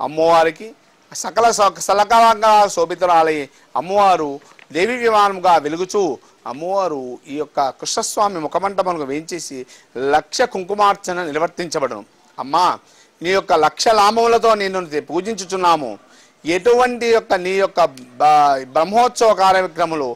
అమ్మవారికి సకల సలకలంగా శోభితురాలి అమ్మవారు దేవి విమానముగా వెలుగుచూ అమ్మవారు ఈ యొక్క కృష్ణస్వామి ముఖమంటపమును వేయించేసి లక్ష కుంకుమార్చన నిర్వర్తించబడను. అమ్మా నీ యొక్క లక్ష లాభములతో నేను పూజించుచున్నాము. ఎటువంటి యొక్క నీ యొక్క బ్రహ్మోత్సవ కార్యక్రమంలో